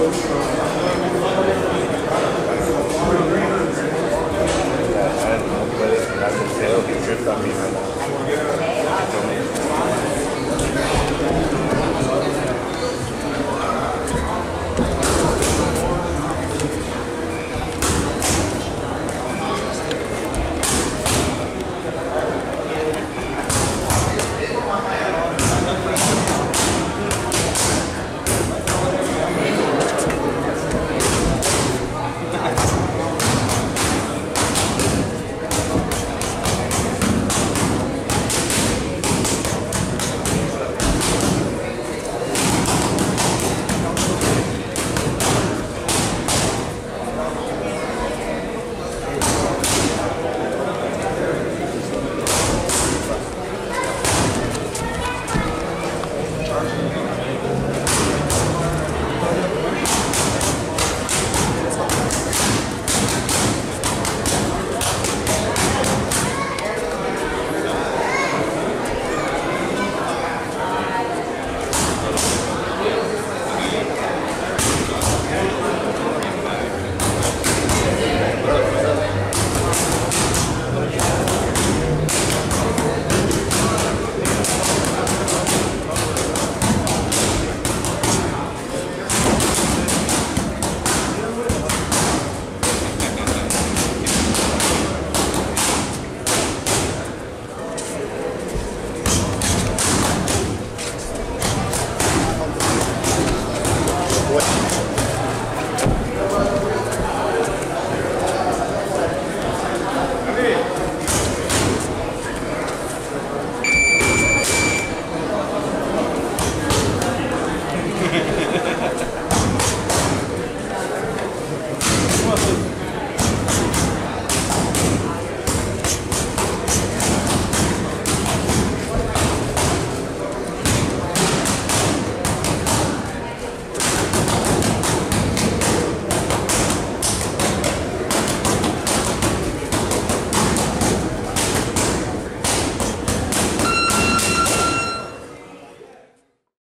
I don't know, but I can tell he tripped on me. What?